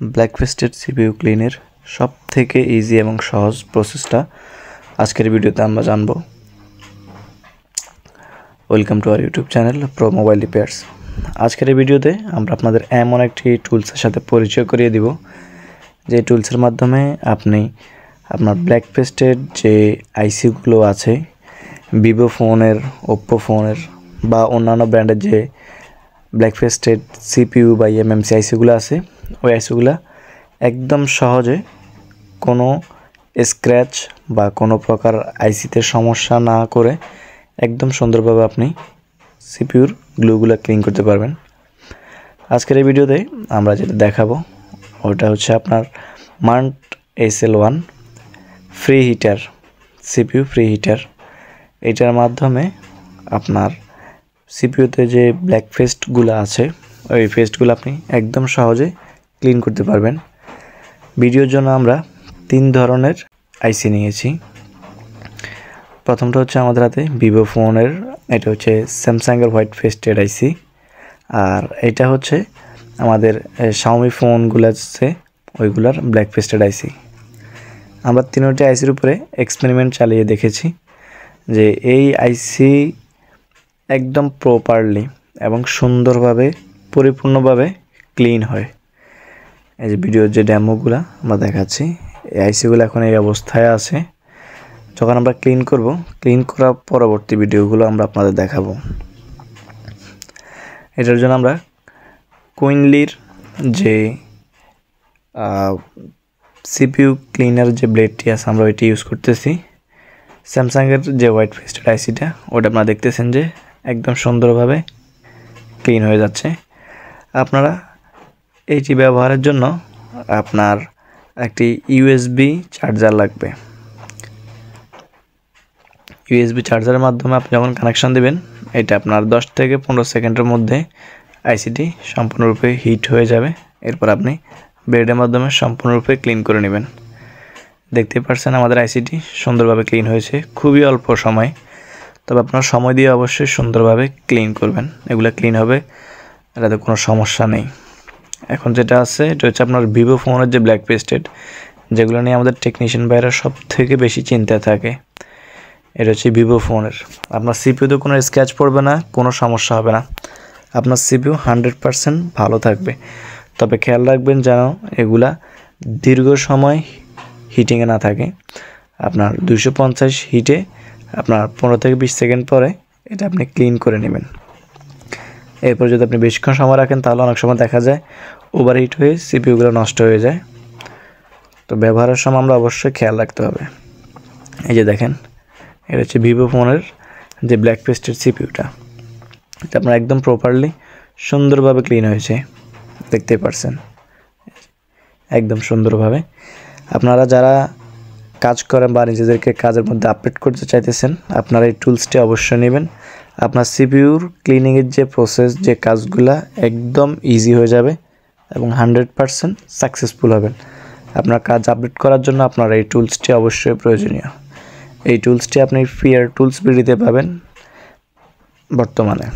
ব্ল্যাকফেস্টেড CPU ক্লিনের সব থেকে easy এবং সহজ প্রসেসটা আজকের ভিডিওতে আমরা জানব। Welcome to our YouTube channel pro mobile repairs আজকের এই ভিডিওতে আমরা আপনাদের এমন একটি টুলসের সাথে পরিচয় করিয়ে দিব, যে টুলসের মাধ্যমে আপনি আপনার ব্ল্যাকফেস্টেড যে আইসিগুলো আছে ভিভো ফোনের ওপ্পো ফোনের বা অন্যান্য ব্র্যান্ডের যে ব্ল্যাকফেস্টেড সিপিইউ বা এমএমসি আইসিগুলো আছে ওই আইসিগুলো একদম সহজে কোনো স্ক্র্যাচ বা কোনো প্রকার আইসিতে সমস্যা না করে একদম সুন্দরভাবে আপনি সিপিউর গ্লুগুলো ক্লিন করতে পারবেন। আজকের এই ভিডিওতে আমরা যেটা দেখাবো, ওটা হচ্ছে আপনার মান্ট S L one free heater CPU free heater এটার মাধ্যমে আপনার সিপিউতে যে ব্ল্যাক ফেস্টগুলো আছে, ওই ফেস্টগুলো আপনি একদম সহজে ক্লিন করতে পারবেন। ভিডিওর জন্য আমরা তিন ধরনের আইসি নিয়েছি। প্রথমটা হচ্ছে আমাদের হাতে ভিভো ফোনের এটা হচ্ছে স্যামসাংয়ের হোয়াইট ফেস্টেড আইসি আর এটা হচ্ছে আমাদের শাওমি ফোনগুলো আছে, ওইগুলার ব্ল্যাক ফেস্টেড আইসি আমরা তিনটি আইসির উপরে এক্সপেরিমেন্ট চালিয়ে দেখেছি যে এই আইসি একদম প্রপারলি এবং সুন্দরভাবে, পরিপূর্ণভাবে ক্লিন হয়। এই যে ভিডিওর যে ড্যামোগুলো আমরা দেখাচ্ছি, এই আইসিগুলো এখন এই অবস্থায় আছে। যখন আমরা ক্লিন করব ক্লিন করার পরবর্তী ভিডিওগুলো আমরা আপনাদের দেখাবো। এটার জন্য আমরা কুইনলির যে সিপিইউ ক্লিনার যে ব্লেডটি আছে, আমরা ওইটি ইউজ করতেছি। স্যামসাংয়ের যে হোয়াইট ফেস্টেড আইসিটা ওটা আপনারা দেখতেছেন যে একদম সুন্দরভাবে ক্লিন হয়ে যাচ্ছে। আপনারা এইটি ব্যবহারের জন্য আপনার একটি ইউএসবি চার্জার লাগবে। ইউএসবি চার্জারের মাধ্যমে আপনি যখন কানেকশান দেবেন, এটা আপনার দশ থেকে পনেরো সেকেন্ডের মধ্যে আইসিটি সম্পূর্ণরূপে হিট হয়ে যাবে। এরপর আপনি ব্লেডের মাধ্যমে সম্পূর্ণরূপে ক্লিন করে নেবেন। দেখতে পাচ্ছেন আমাদের আইসিটি সুন্দরভাবে ক্লিন হয়েছে, খুবই অল্প সময়। তবে আপনার সময় দিয়ে অবশ্যই সুন্দরভাবে ক্লিন করবেন। এগুলো ক্লিন হবে, এটাতে কোনো সমস্যা নেই। এখন যেটা আছে, এটা হচ্ছে আপনার ভিভো ফোনের যে ব্ল্যাক পেস্টেড যেগুলো নিয়ে আমাদের টেকনিশিয়ান ভাইরা সব থেকে বেশি চিন্তায় থাকে। এটা হচ্ছে ভিভো ফোনের আপনার সিপিউতে কোনো স্ক্র্যাচ পড়বে না, কোনো সমস্যা হবে না। আপনার সিপিউ হান্ড্রেড পারসেন্ট ভালো থাকবে। তবে খেয়াল রাখবেন যেন এগুলা দীর্ঘ সময় হিটিংয়ে না থাকে। আপনার দুশো পঞ্চাশ হিটে আপনার পনেরো থেকে বিশ সেকেন্ড পরে এটা আপনি ক্লিন করে নেবেন। এরপর যদি আপনি বেশিক্ষণ সময় রাখেন, তাহলে অনেক সময় দেখা যায় ওভার হিট হয়ে সিপিউগুলো নষ্ট হয়ে যায়। তো ব্যবহারের সময় আমরা অবশ্যই খেয়াল রাখতে হবে। এই যে দেখেন, এটা হচ্ছে ভিভো ফোনের যে ব্ল্যাক পেস্টের সিপিউটা এটা আপনার একদম প্রপারলি সুন্দরভাবে ক্লিন হয়েছে দেখতে পারছেন। একদম সুন্দরভাবে। আপনারা যারা কাজ করেন বা নিজেদেরকে কাজের মধ্যে আপডেট করতে চাইতেছেন, আপনারা এই টুলসটি অবশ্যই নেবেন। আপনার সিপিউর ক্লিনিংয়ের যে প্রসেস যে কাজগুলা একদম ইজি হয়ে যাবে এবং হান্ড্রেড পারসেন্ট সাকসেসফুল হবেন। আপনার কাজ আপডেট করার জন্য আপনার এই টুলসটি অবশ্যই প্রয়োজনীয়। এই টুলসটি আপনি ফিয়ার টুলস বিডিতে পাবেন বর্তমানে।